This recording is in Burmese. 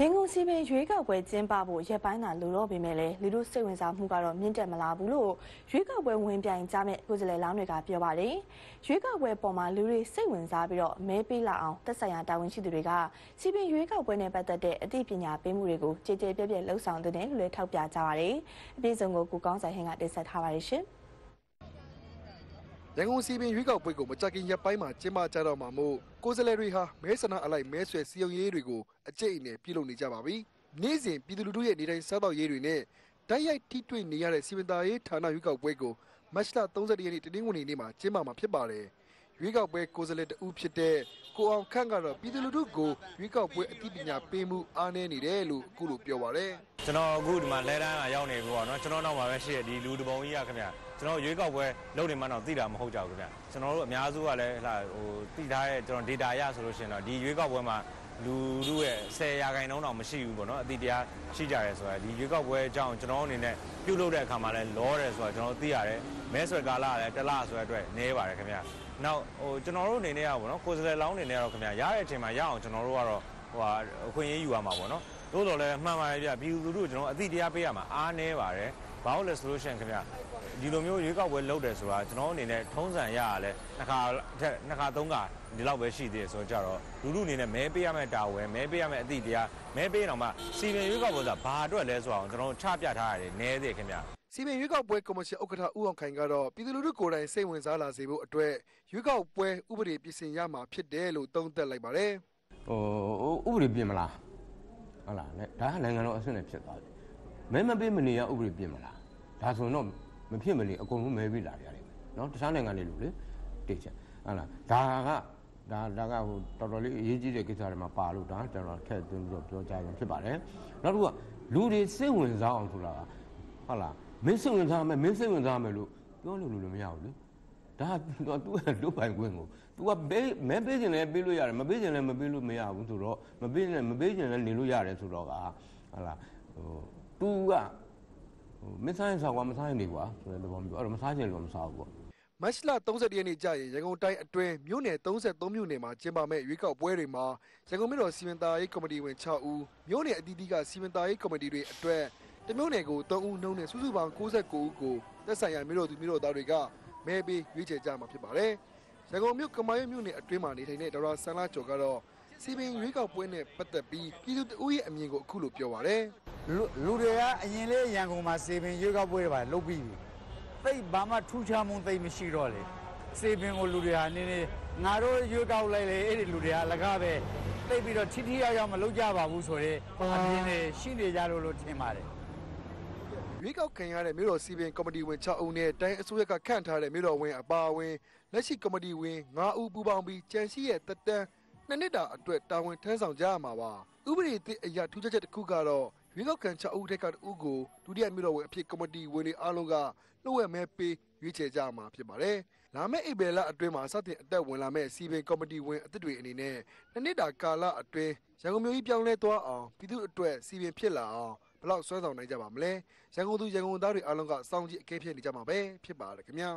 ရန်ကုန်စီပင်ရွေးကောက်ပွဲကျင်းပဖို့ရက်ပိုင်းသာလိုတော့ပေမဲ့လည်းလူတို့စိတ်ဝင်စားမှုကတော့မြင့်တက်မလာဘူးလို့ရွေးကောက်ပွဲဝင်ပြိုင်ကြမဲ့ကိုယ်စားလှယ်လောင်းတွေကပြောပါတယ်။ရွေးကောက်ပွဲပေါ်မှာလူတွေစိတ်ဝင်စားပြီးတော့မဲပေးလာအောင်တက်ဆိုင်ရာတာဝန်ရှိသူတွေကစီပင်ရွေးကောက်ပွဲနဲ့ပတ်သက်တဲ့အသိပညာပေးမှုတွေကိုကြည်ကြဲပြည့်ပြည့်လှုပ်ဆောင်တဲ့တယ်လို့လည်းထောက်ပြကြပါတယ်။အပြည့်စုံကိုကိုကောင်းဆိုင်ဟင်းကတင်ဆက်ထားပါတယ်ရှင်။ ရန်ကုန်စီပင်ရွေးကောက်ပွဲကိုမကြခင်ရက်ပိုင်းမှာကျင်းပကြတော့မှာမို့ကိုယ်စားလှယ်တွေဟာမဲဆန္ဒအလိုက်မဲဆွယ်စည်းရုံးရေးတွေကိုအကျိတ်အနယ်ပြုလုပ်နေကြပါပြီ။နေ့စဉ်ပြည်သူလူထုရဲ့နေတိုင်းစားတော့ရေးတွေနဲ့တိုက်ရိုက်ထိတွေ့နေရတဲ့စီပင်သားရေးဌာနရွေးကောက်ပွဲကိုမတ်လ31ရက်နေ့တနင်္ဂနွေနေ့မှာကျင်းပမှာဖြစ်ပါတယ်။ ရွေးကောက်ပွဲကိုယ်စားလှယ်တဦးဖြစ်တဲ့ကိုအောင်ခန့်ကတော့ပြည်သူလူထုကိုရွေးကောက်ပွဲအသိပညာပေးမှုအားနည်းနေတယ်လို့အခုလိုပြောပါတယ်။ကျွန်တော်အခုဒီမှာလဲတန်းကရောက်နေပြီပေါ့နော်ကျွန်တော်နောက်မှာပဲရှိရဒီလူတပုံကြီးကခင်ဗျကျွန်တော်ရွေးကောက်ပွဲလုပ်နေမှတော့သိတာမဟုတ်ကြဘူးခင်ဗျကျွန်တော်တို့အများစုကလည်းဟလာဟိုသိထားတဲ့ကျွန်တော် data ရဆိုလို့ရှိရင်တော့ဒီရွေးကောက်ပွဲမှာ လူလူရဲ့10ရာခိုင်နှုန်းတောင်မရှိဘူးပေါ့နော်အတိတရားရှိကြတယ်ဆိုတာဒီရွေးကောက်ပွဲအကြောင်းကျွန်တော်အနေနဲ့ပြုတ်လုပ်တဲ့အခါမှာလည်းလောတယ်ဆိုတာကျွန်တော်သိရတယ်မဲဆွယ်ကာလကလည်းတစ်လဆိုတဲ့အတွက်နည်းပါတယ်ခင်ဗျနောက်ဟိုကျွန်တော်တို့အနေနဲ့ကပေါ့နော်ကိုယ်စားလှယ်လောင်းအနေနဲ့ကတော့ခင်ဗျရတဲ့အချိန်မှာရအောင်ကျွန်တော်တို့ကတော့ဟိုဟာအခွင့်အရေးယူရမှာပေါ့နော်တိုးတော်လည်းမှန်ပါတယ်ဗျပြည်သူလူထုကိုကျွန်တော်အသိတရားပေးရမှာအားနည်းပါတယ် ဘာလို့လဲဆိုလို့ရှိရင်ခင်ဗျဒီလိုမျိုးရွေးကောက်ပွဲလုပ်တယ်ဆိုတာကျွန်တော်အနေနဲ့ထုံးစံရရလဲနှစ်ခါတစ်နှစ်ခါသုံးခါဒီလောက်ပဲရှိသေးတယ်ဆိုတော့ကြတော့လူထုအနေနဲ့မဲပေးရမယ့်တာဝန်မဲပေးရမယ့်အသိတရားမဲပေးရင်တော့မှစီပင်ရွေးကောက်ပွဲဆိုတာဘာအတွက်လဲဆိုအောင်ကျွန်တော်ချပြထားရတယ်နည်းသေးခင်ဗျစီမံရွေးကောက်ပွဲကော်မရှင်ဥက္ကဋ္ဌဦးအောင်ခိုင်ကတော့ပြည်သူလူထုကိုယ်တိုင်စိတ်ဝင်စားလာစေဖို့အတွက်ရွေးကောက်ပွဲဥပဒေပြင်ဆင်ရမှာဖြစ်တယ်လို့သုံးသပ်လိုက်ပါတယ်ဟိုဥပဒေပြင်မလားဟုတ်လားနဲ့ဒါကနိုင်ငံတော်အဆင့်နဲ့ဖြစ်သွားပြီမဲမပေးမနေရဥပဒေပြင်မလား ဒါဆိုရင်တော့မဖြစ်မနေအကုန်လုံးမဲပြီးလာရလိမ့်မယ်နော်တခြားနိုင်ငံတွေလို့လေတိတ်ချက်ဟုတ်လားဒါကဒါဒါကဟိုတော်တော်လေးအရေးကြီးတဲ့ကိစ္စတွေမှာပါလို့ဒါကျွန်တော်ထည့်သွင်းပြီးတော့ပြောကြရင်ဖြစ်ပါတယ်နောက်တစ်ခုကလူတွေစိတ်ဝင်စားအောင်ဆိုတာကဟုတ်လားမင်းစိတ်ဝင်စားမယ်မင်းစိတ်ဝင်စားမယ်လို့ပြောလို့လို့မရဘူးလေဒါတော့ तू လုတ်ပိုင်ခွင့်ကို तू ကမဲပေးခြင်းလည်းပေးလို့ရတယ်မပေးခြင်းလည်းမပေးလို့မရဘူးဆိုတော့မပေးခြင်းလည်းမပေးခြင်းလည်းနေလို့ရတယ်ဆိုတော့ကဟုတ်လားဟို तू က ဟိုမစားရင်စားကွာမစားရင်နေကွာဆိုတဲ့သဘောမျိုးအဲ့တော့မစားခြင်းလည်းမစားဘူးပေါ့မတ်လ31ရက်နေ့ကျရင်ရန်ကုန်တိုင်းအတွင်းမြို့နယ်33မြို့နယ်မှာကျင်းပမဲ့ရွေးကောက်ပွဲတွေမှာရန်ကုန်မြို့တော်စီမံသားရေးကော်မတီဝင်6ဦးမြို့နယ်အသီးသီးကစီမံသားရေးကော်မတီတွေအတွက်တမြို့နယ်ကို3ဦးနှုန်းနဲ့စုစုပေါင်း69ဦးကိုသက်ဆိုင်ရာမြို့တော်သူမြို့တော်သားတွေကမဲပေးရွေးချယ်ကြမှာဖြစ်ပါတယ်ရန်ကုန်မြို့ကမာရွတ်မြို့နယ်အတွင်းမှာနေထိုင်တဲ့ဒေါက်တာဆန်လာကျော်ကတော့စီပင်ရွေးကောက်ပွဲနဲ့ပတ်သက်ပြီးပြည်သူတအုပ်ရဲ့အမြင်ကိုအခုလိုပြောပါတယ် လူလူတွေကအရင်လေးရန်ကုန်မှာစေပင်ရွေးကောက်ပွဲတွေပါလုပ်ပြီးပြီသိပ်ဘာမှထူးခြားမှုသိပ်မရှိတော့လေစေပင်ကိုလူတွေဟာနည်းနည်းငါတို့ရွေးကောက်လိုက်လေအဲ့ဒီလူတွေဟာလကားပဲသိပ်ပြီးတော့ထိထိရောက်ရောက်မလုပ်ကြပါဘူးဆိုတော့အမြင်တွေရှိနေကြလို့လို့ထင်ပါတယ်ရွေးကောက်ခံရတဲ့မြို့တော်စီပင်ကော်မတီဝင်6ဦးနဲ့တိုင်းအစိုးရကခန့်ထားတဲ့မြို့တော်ဝင်အပါအဝင်လက်ရှိကော်မတီဝင်9ဦးပူးပေါင်းပြီးကြံရှိရဲ့တက်တန်းနှစ်နှစ်တာအတွက်တာဝန်ထမ်းဆောင်ကြရမှာပါဥပဒေသစ်အရာထူးခြားချက်တစ်ခုကတော့ ရွေးကောက်ခံ6ဦးထက်ကတဦးကိုဒုတိယမြို့တော်ဝင်အဖြစ်ကော်မတီဝင်တွေအားလုံးကလှုပ်ဝက်မဲပေးရွေးချယ်ကြမှာဖြစ်ပါတယ်လာမယ့်ဧပြီလအတွင်းမှာစတင်အသက်ဝင်လာမယ့်စီပင်ကော်မတီဝင်အသစ်တွေအနေနဲ့နှစ်နှစ်တာကာလအတွင်းရန်ကုန်မြို့ကြီးပြောင်းလဲသွားအောင်ပြည်သူ့အတွက်စီပင်ဖြစ်လာအောင်ဘယ်လောက်ဆွဲဆောင်နိုင်ကြပါမလဲရန်ကုန်သူရန်ကုန်သားတွေအားလုံးကစောင့်ကြည့်အကဲဖြတ်နေကြမှာပဲဖြစ်ပါတယ်ခင်ဗျာ